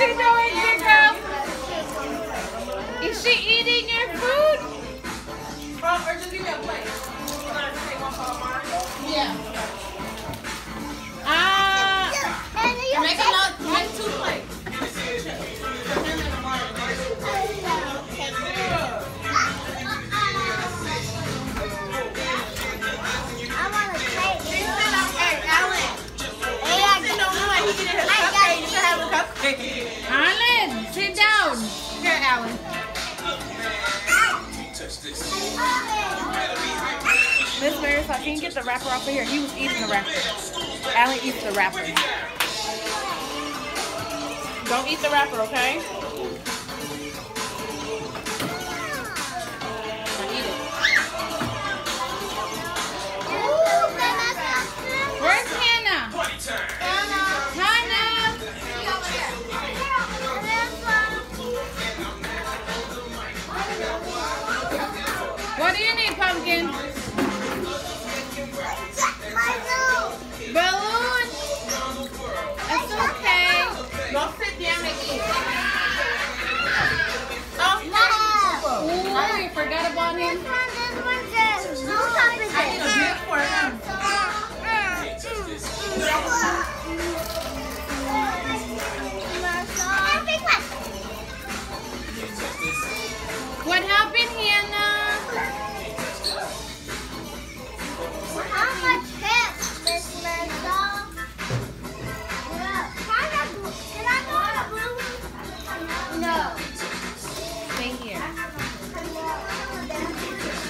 she doing, big girl? Is she eating your food? Um, or just give me a plate. Yeah. Ah, Make another, make two Alan. Miss Marisol, can you get the wrapper off of here? He was eating the wrapper. Alan eats the wrapper. Don't eat the wrapper, okay? What do you need, pumpkin?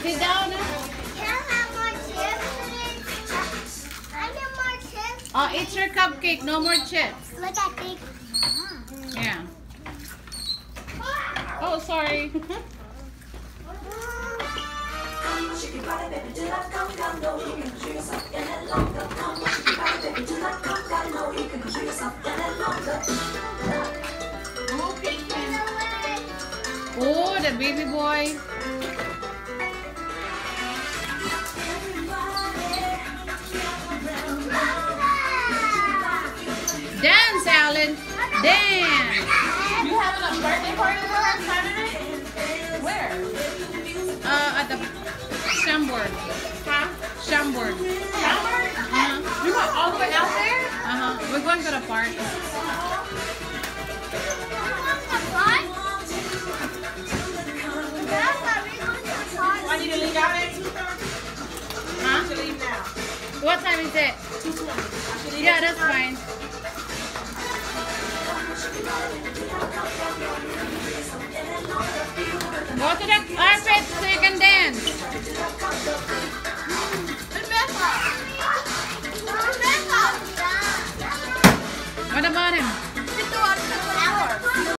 Sit down. Oh, it's your cupcake. No more chips. Look at big. Yeah. Oh, sorry. Oh, your body, baby, Dance, Alan. You having a birthday party for her Saturday? Where? Uh, at the Chambord. Huh? Chambord. Albert? Uh-huh. You went all the way out there? Uh-huh. We're going to the park. I need to leave out at 2.30. I Huh? should leave now. What time is it? 2.20. I should leave Yeah, that's fine. Go to the carpet so you can dance. What about him?